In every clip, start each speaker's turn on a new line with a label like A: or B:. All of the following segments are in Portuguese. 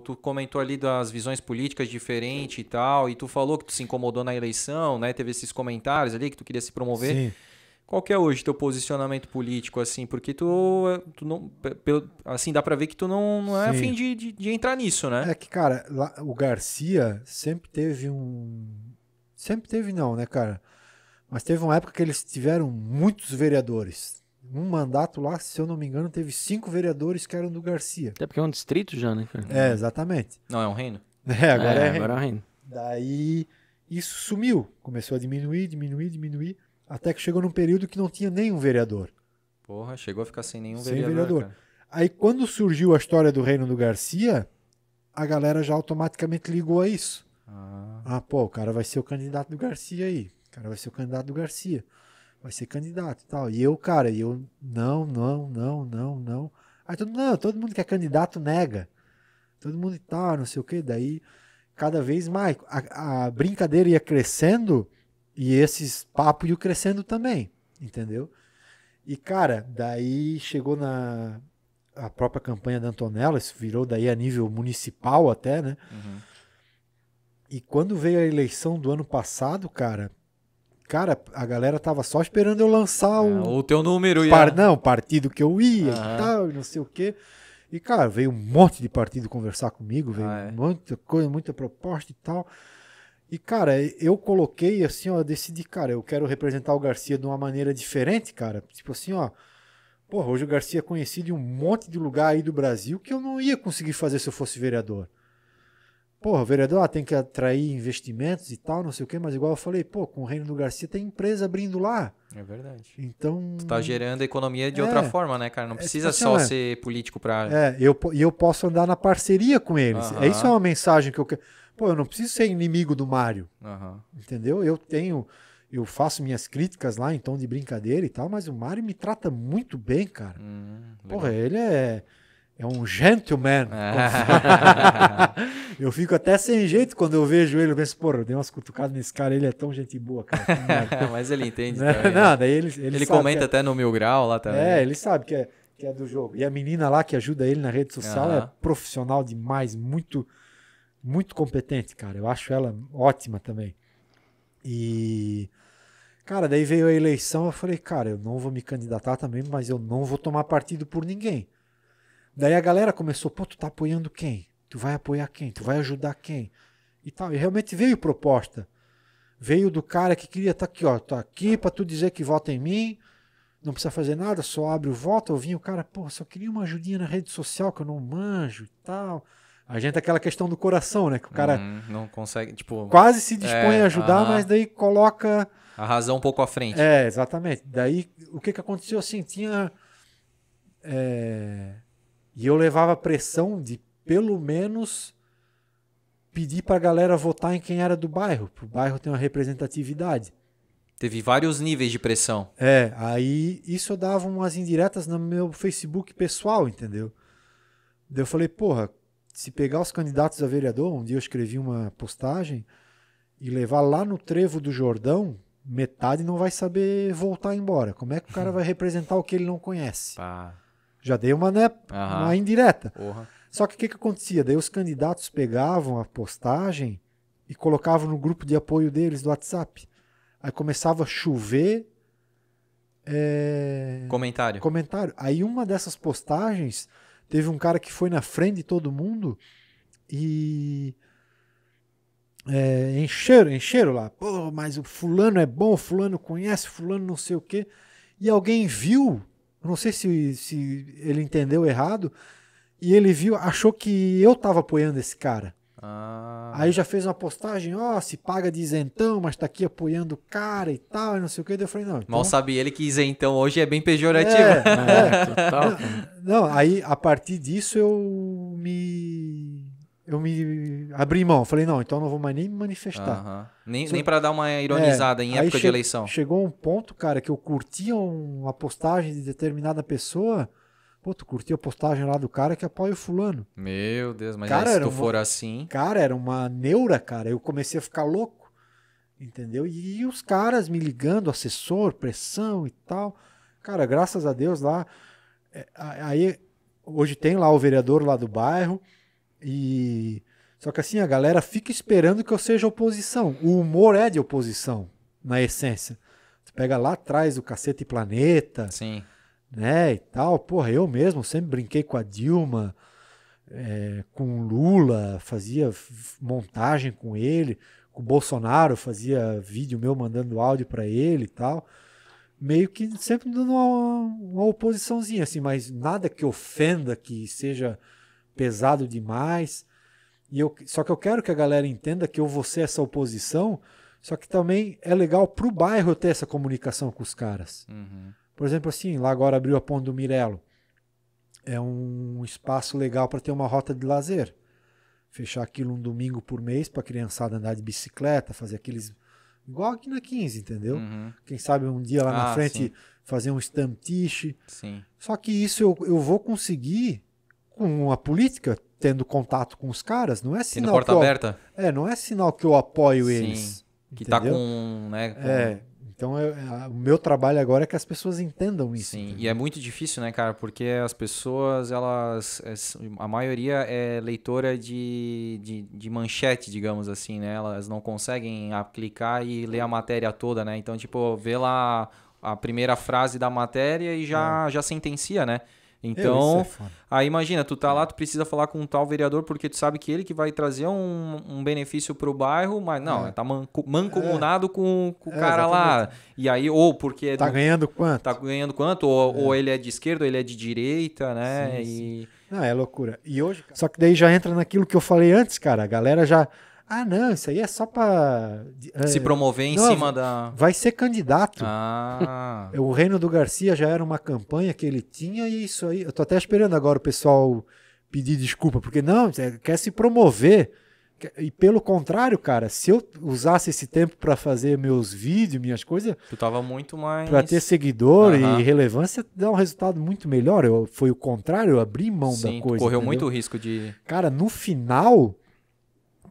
A: tu, tu comentou ali das visões políticas diferentes e tal, e tu falou que tu se incomodou na eleição, né? Teve esses comentários ali que tu queria se promover.
B: Sim.
A: Qual que é hoje teu posicionamento político, assim? Porque tu, tu não. Pelo, assim, dá pra ver que tu não, não é
B: Sim.
A: afim de, de, de entrar nisso, né?
B: É que, cara, lá- o Garcia sempre teve um. Sempre teve, não, né, cara? Mas teve uma época que eles tiveram muitos vereadores. Um mandato lá, se eu não me engano, teve cinco vereadores que eram do Garcia.
C: Até porque é um distrito já, né, cara?
B: É, exatamente.
A: Não, é um reino?
B: É, agora é.
C: agora é reino.
B: Daí isso sumiu. Começou a diminuir, diminuir, diminuir. Até que chegou num período que não tinha nenhum vereador.
A: Porra, chegou a ficar sem nenhum
B: Sem
A: vereador.
B: vereador.
A: cara.
B: Aí quando surgiu a história do Reino do Garcia, a galera já automaticamente ligou a isso.
A: Ah,
B: Ah, pô, o cara vai ser o candidato do Garcia aí. O cara vai ser o candidato do Garcia. Vai ser candidato e tal. E eu, cara, e eu, não, não, não, não, não. Aí todo mundo, não, todo mundo que é candidato nega. Todo mundo e tal, não sei o que. Daí, cada vez mais, a, a brincadeira ia crescendo e esses papos iam crescendo também, entendeu? E, cara, daí chegou na a própria campanha da Antonella, isso virou daí a nível municipal até, né?
A: uhum.
B: E quando veio a eleição do ano passado, cara, cara, a galera tava só esperando eu lançar o
A: o teu número ia.
B: par, não, o partido que eu ia
A: Aham.
B: e tal, e não sei o quê. E, cara, veio um monte de partido conversar comigo, veio
A: Ah, é?
B: muita coisa, muita proposta e tal. E, cara, eu coloquei assim, ó, decidi, cara, eu quero representar o Garcia de uma maneira diferente, cara. Tipo assim, ó, porra, hoje o Garcia é conhecido em um monte de lugar aí do Brasil que eu não ia conseguir fazer se eu fosse vereador. Porra, o vereador ah, tem que atrair investimentos e tal, não sei o quê, mas igual eu falei, pô, com o Reino do Garcia tem empresa abrindo lá.
A: É verdade.
B: Então.
A: Tu tá gerando economia de
B: É.
A: outra forma, né, cara? Não
B: É,
A: precisa
B: tipo assim,
A: só
B: ó,
A: ser político pra.
B: É, eu, e eu posso andar na parceria com eles.
A: Aham.
B: É isso é uma mensagem que eu quero. Pô, eu não preciso ser inimigo do Mário,
A: Aham.
B: entendeu? Eu tenho. Eu faço minhas críticas lá em tom de brincadeira e tal, mas o Mário me trata muito bem, cara.
A: Hum,
B: Porra, ele é. É um gentleman.
A: Ah.
B: Eu fico até sem jeito quando eu vejo ele. Eu penso, porra, eu dei umas cutucadas nesse cara, ele é tão gente boa, cara.
A: Mas ele entende
B: Né?
A: também. né?
B: Não, daí ele, ele,
A: Ele comenta
B: que
A: até no Mil Grau lá
B: é,
A: também.
B: é, ele sabe que é, que é do jogo. E a menina lá que ajuda ele na rede social é
A: Aham.
B: profissional demais, muito, muito competente, cara. Eu acho ela ótima também. E, cara, daí veio a eleição, eu falei, cara, eu não vou me candidatar também, mas eu não vou tomar partido por ninguém. Daí a galera começou, pô, tu tá apoiando quem? Tu vai apoiar quem? Tu vai ajudar quem? E tal. E realmente veio proposta. Veio do cara que queria estar aqui, ó, tô aqui pra tu dizer que vota em mim, não precisa fazer nada, só abre o voto. Eu vim o cara, pô, só queria uma ajudinha na rede social que eu não manjo e tal. A gente aquela questão do coração, né? Que o cara
A: Hum, não consegue, tipo,
B: quase se dispõe
A: É,
B: a ajudar,
A: aham.
B: mas daí coloca.
A: a razão um pouco à frente.
B: É, exatamente. Daí o que, que aconteceu assim? Tinha. é, E eu levava pressão de pelo menos pedir pra galera votar em quem era do bairro, pro bairro ter uma representatividade.
A: Teve vários níveis de pressão.
B: É, aí isso eu dava umas indiretas no meu Facebook pessoal, entendeu? Daí eu falei, porra, se pegar os candidatos a vereador, um dia eu escrevi uma postagem e levar lá no trevo do Jordão, metade não vai saber voltar embora. Como é que o cara vai representar o que ele não conhece?
A: Pá.
B: Já dei uma, né,
A: Aham.
B: uma indireta. Só que o que, que acontecia? Daí os candidatos pegavam a postagem e colocavam no grupo de apoio deles do WhatsApp. Aí começava a chover é,
A: Comentário.
B: comentário. Aí uma dessas postagens teve um cara que foi na frente de todo mundo e é, encheram, encheram lá. Pô, mas o fulano é bom, o fulano conhece, o fulano não sei o quê. E alguém viu, eu não sei se, se ele entendeu errado, e ele viu, achou que eu tava apoiando esse cara.
A: Ah,
B: Aí já fez uma postagem, ó, se paga de isentão, mas tá aqui apoiando o cara e tal, e não sei o quê. Daí eu falei, não.
A: Mal
B: então-
A: sabe ele que isentão hoje é bem pejorativo.
B: É, é.
C: Total. cara.
B: Não, aí a partir disso eu me. Eu me abri mão. Falei, não, então não vou mais nem me manifestar.
A: Aham. Nem,
B: Só-
A: nem pra dar uma ironizada em
B: É, aí
A: época de eleição.
B: Chegou um ponto, cara, que eu curtia uma postagem de determinada pessoa. Pô, tu curtiu a postagem lá do cara que apoia o fulano.
A: Meu Deus, mas
B: Cara,
A: aí, se tu
B: uma-
A: for assim.
B: Cara, era uma neura, cara. Eu comecei a ficar louco. Entendeu? E os caras me ligando, assessor, pressão e tal. Cara, graças a Deus lá. é, Aí, hoje tem lá o vereador lá do bairro. E só que assim a galera fica esperando que eu seja oposição. O humor é de oposição, na essência. Tu pega lá atrás o Cacete Planeta,
A: Sim.
B: né, e tal. Porra, eu mesmo sempre brinquei com a Dilma, é, com o Lula, fazia montagem com ele, com o Bolsonaro, fazia vídeo meu mandando áudio pra ele e tal. Meio que sempre dando uma, uma oposiçãozinha, assim, mas nada que ofenda, que seja pesado demais. E eu, só que eu quero que a galera entenda que eu vou ser essa oposição, só que também é legal pro bairro eu ter essa comunicação com os caras.
A: Uhum.
B: Por exemplo, assim, lá agora abriu a Ponte do Mirelo. É um espaço legal para ter uma rota de lazer. Fechar aquilo um domingo por mês para a criançada andar de bicicleta, fazer aqueles. Igual aqui na 15, entendeu?
A: Uhum.
B: Quem sabe um dia lá na
A: Ah,
B: frente
A: sim.
B: fazer um stamtiche.
A: Sim.
B: Só que isso eu, eu vou conseguir com a política, tendo contato com os caras. Não é
A: Tendo
B: sinal
A: porta
B: que eu,
A: aberta,
B: É, não é sinal que eu apoio
A: Sim,
B: eles.
A: que tá
B: entendeu?
A: com, né, com-
B: É, então eu- é, o meu trabalho agora é que as pessoas entendam isso.
A: Sim,
B: entendeu?
A: e é muito difícil, né, cara? Porque as pessoas, elas. es- A maioria é leitora de, de, de manchete, digamos assim, né? Elas não conseguem clicar e ler a matéria toda, né? Então, tipo, vê lá a primeira frase da matéria e já, já sentencia, né? Então,
B: é
A: aí imagina, tu tá lá, tu precisa falar com um tal vereador porque tu sabe que ele que vai trazer um, um benefício pro bairro, mas não,
B: É.
A: tá manco- mancomunado com, com o
B: É,
A: cara lá. E aí, ou porque
B: Tá
A: não-
B: ganhando quanto?
A: tá ganhando quanto, ou, ou ele é de esquerda, ou ele é de direita, né?
B: Sim,
A: e
B: Não, é loucura. E hoje. Só que daí já entra naquilo que eu falei antes, cara. A galera já. Ah, não, isso aí é só pra. é,
A: se promover em
B: não,
A: cima da.
B: Vai ser candidato.
A: Ah,
B: O Reino do Garcia já era uma campanha que ele tinha e isso aí. Eu tô até esperando agora o pessoal pedir desculpa, porque não, você quer se promover. E pelo contrário, cara, se eu usasse esse tempo pra fazer meus vídeos, minhas coisas,
A: tu tava muito mais.
B: Pra ter seguidor
A: Aham.
B: e relevância, dá um resultado muito melhor. Eu, foi o contrário, eu abri mão
A: Sim,
B: da coisa.
A: correu
B: entendeu?
A: muito risco de.
B: Cara, no final,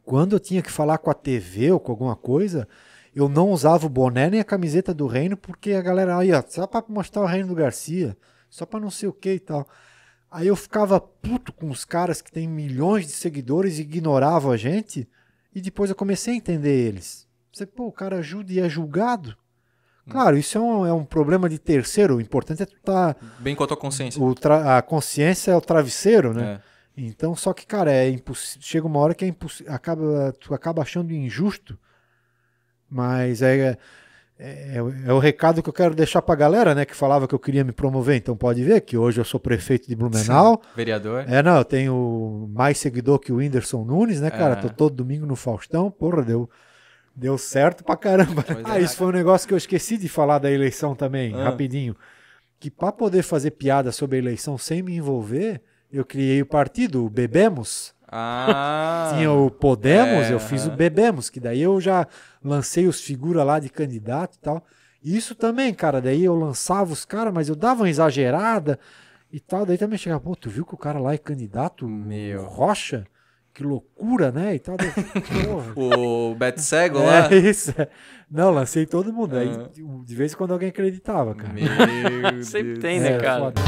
B: quando eu tinha que falar com a TV ou com alguma coisa, eu não usava o boné nem a camiseta do reino, porque a galera aí, ó, só pra mostrar o reino do Garcia, só pra não sei o que e tal. Aí eu ficava puto com os caras que têm milhões de seguidores e ignoravam a gente, e depois eu comecei a entender eles. Você, pô, o cara ajuda e é julgado. Claro, isso é um, é um problema de terceiro. O importante é tu tá.
A: Bem com a tua consciência.
B: O a consciência é o travesseiro, né?
A: É.
B: Então, só que, cara, é impossível. Chega uma hora que é. Acaba, tu acaba achando injusto. Mas é, é, é o- é o recado que eu quero deixar pra galera, né? Que falava que eu queria me promover. Então pode ver que hoje eu sou prefeito de Blumenau.
A: Vereador.
B: É, não, eu tenho mais seguidor que o Whindersson Nunes, né, cara?
A: É.
B: Tô todo domingo no Faustão. Porra, deu, deu certo pra caramba.
A: Pois
B: Ah,
A: é.
B: isso foi um negócio que eu esqueci de falar da eleição também,
A: Ah.
B: rapidinho. Que pra poder fazer piada sobre a eleição sem me envolver, eu criei o partido, o Bebemos.
A: Ah.
B: Tinha o Podemos,
A: é,
B: eu fiz o. Bebemos, que daí eu já lancei os figuras lá de candidato e tal. Isso também, cara, daí eu lançava os caras, mas eu dava uma exagerada e tal. Daí também chegava, pô, tu viu que o cara lá é candidato?
A: Meu.
B: Rocha? Que loucura, né? E tal. Daí.
A: O Beto Cego lá.
B: É isso. é. Não, lancei todo mundo. Aí,
A: Aham.
B: de vez em quando alguém acreditava, cara.
A: Meu
C: Sempre
A: Deus.
C: tem, né,
B: É,
C: cara?
B: foda.